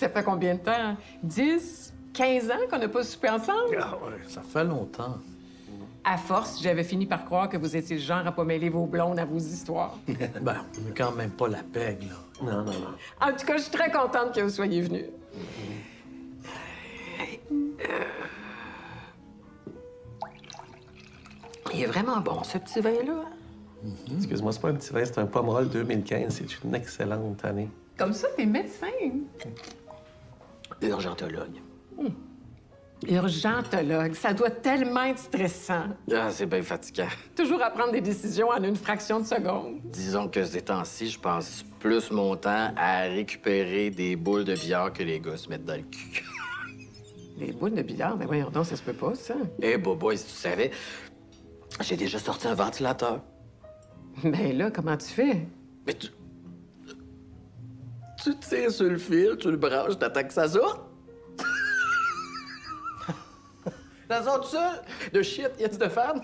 Ça fait combien de temps? 10, 15 ans qu'on n'a pas soupé ensemble? Ah ouais, ça fait longtemps. À force, j'avais fini par croire que vous étiez le genre à pas mêler vos blondes à vos histoires. Ben, mais quand même pas la pègue, là. Non, non, non. En tout cas, je suis très contente que vous soyez venu. Il est vraiment bon, ce petit vin-là. Excuse-moi, c'est pas un petit vin, c'est un Pomerol 2015. C'est une excellente année. Comme ça, t'es médecin. Urgentologue. Urgentologue, ça doit tellement être stressant. Ah, c'est bien fatigant. Toujours à prendre des décisions en une fraction de seconde. Disons que ces temps-ci, je passe plus mon temps à récupérer des boules de billard que les gars se mettent dans le cul. Les boules de billard, mais voyons donc, ça se peut pas, ça. Eh, Bobo, si tu savais, j'ai déjà sorti un ventilateur. Mais là, comment tu fais? Mais tu. Tu tires sur le fil, tu le branches, t'attends que ça sorte. ça sort tout seul. De shit, y a-tu de fan?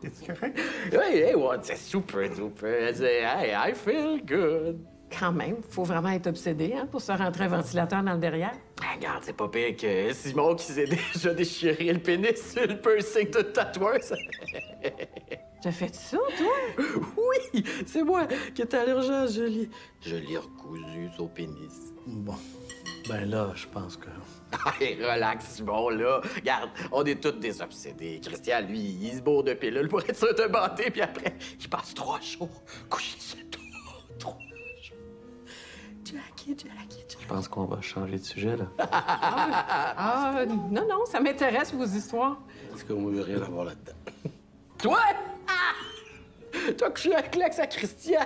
T'es-tu correct? Oui, hey, what? C'est super duper. C'est, hey, I feel good. Quand même, faut vraiment être obsédé hein, pour se rentrer un ventilateur dans le derrière. Ah, Regarde, c'est pas pire que Simon qui s'est déjà déchiré le pénis sur le piercing de tatoueuse. T'as fait ça, toi? oui, c'est moi qui étais à l'urgence, je l'ai. Je l'ai recousu son pénis. Bon. Ben là, je pense que. Hey, relax, Simon, là. Regarde, on est tous des obsédés. Christian, lui, il se bourre de pilules pour être sûr de battre, puis après, il passe trois jours couché sur dos. Trois jours. Jackie, Jackie, Jackie. Je pense qu'on va changer de sujet, là. Ah, non, non, ça m'intéresse, vos histoires. Est-ce qu'on veut rien avoir là-dedans? Toi? T'as couché avec l'ex à Christian?